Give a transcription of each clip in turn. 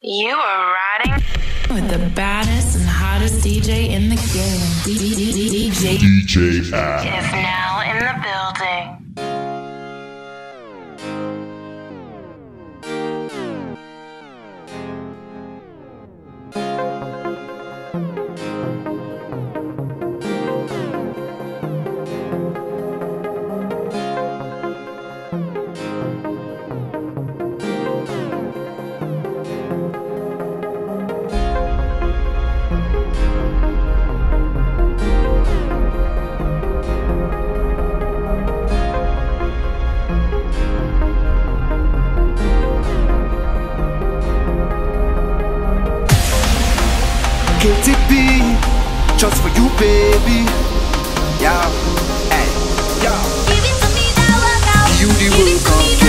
You are riding with the baddest and hottest DJ in the game. DJ Ash is now in the Kitty be just for you, baby. Yeah, hey, yeah. Give it to me now, now. You the one.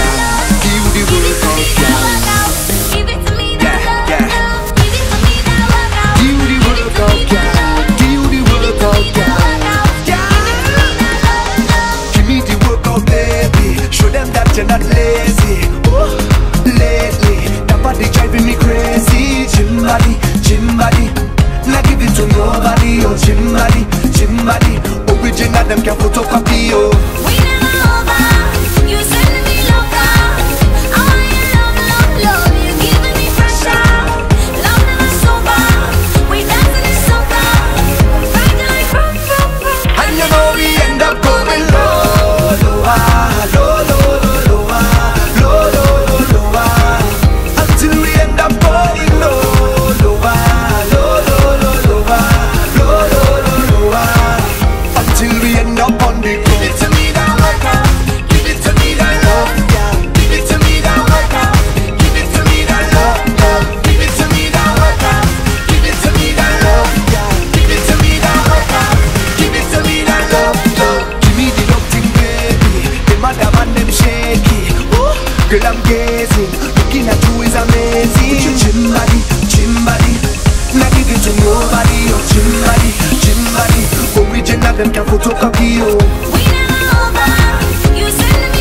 to nobody, body, oh gym body, gym body. Original, them can photocopy, oh. We never over, you send me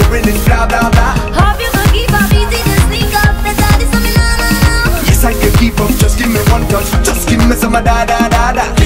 blah blah blah. Hope you busy, just. Yes, I can keep just give me one touch, just give me some da da da da.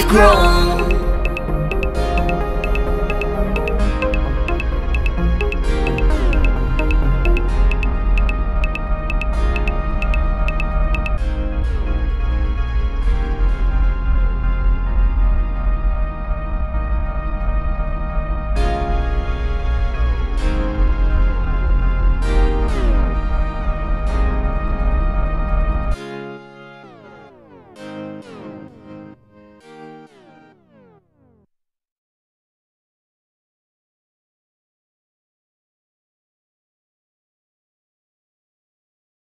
The ground.